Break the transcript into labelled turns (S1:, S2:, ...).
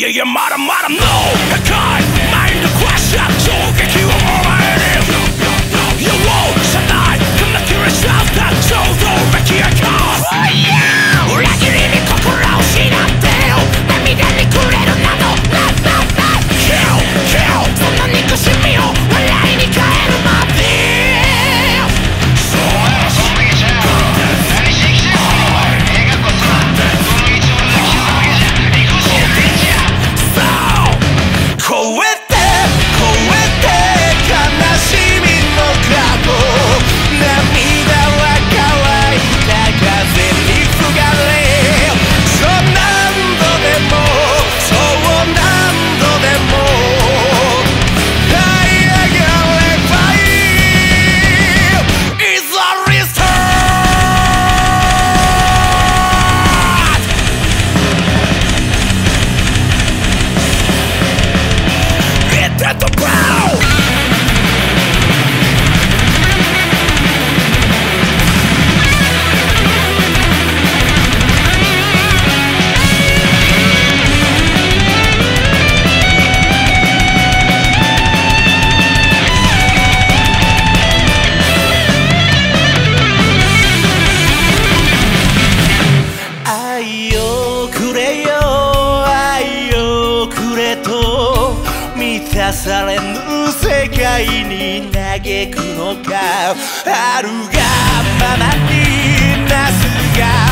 S1: you, you might have, might have known. されぬ世界に嘆くのかあるがままになすが